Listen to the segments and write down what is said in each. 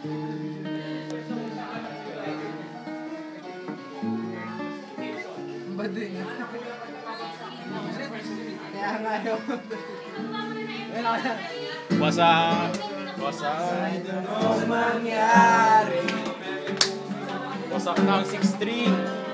Ba din yun? Kaya nga yun. Basa. Basa. Anong mangyari? Wasak na ang 6-3.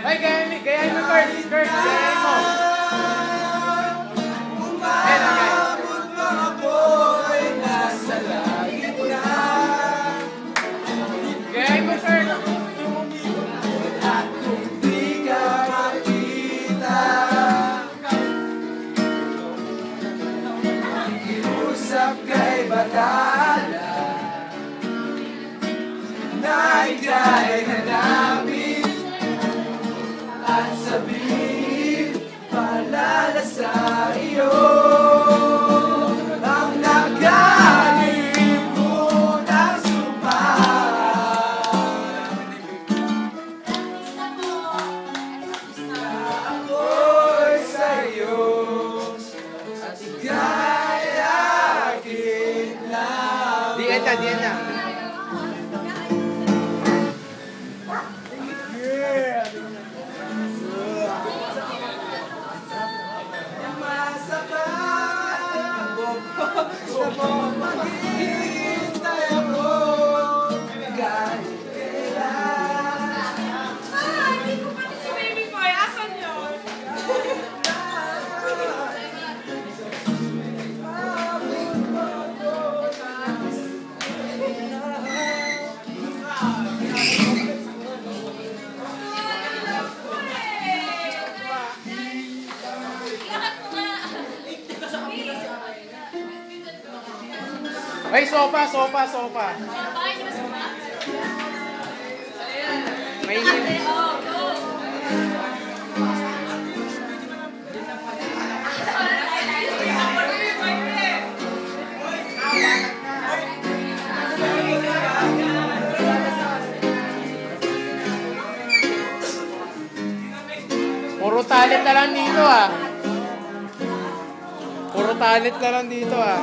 Ay, gaya mo, gaya mo, Kurt. Kurt, gaya mo. Umabot mo ako'y nasa langit na Gaya mo, Kurt. Batala Na esta tienda. Ay, sofa, sofa, sofa. May Puro talent na lang dito ah. Puro talent na lang dito ah.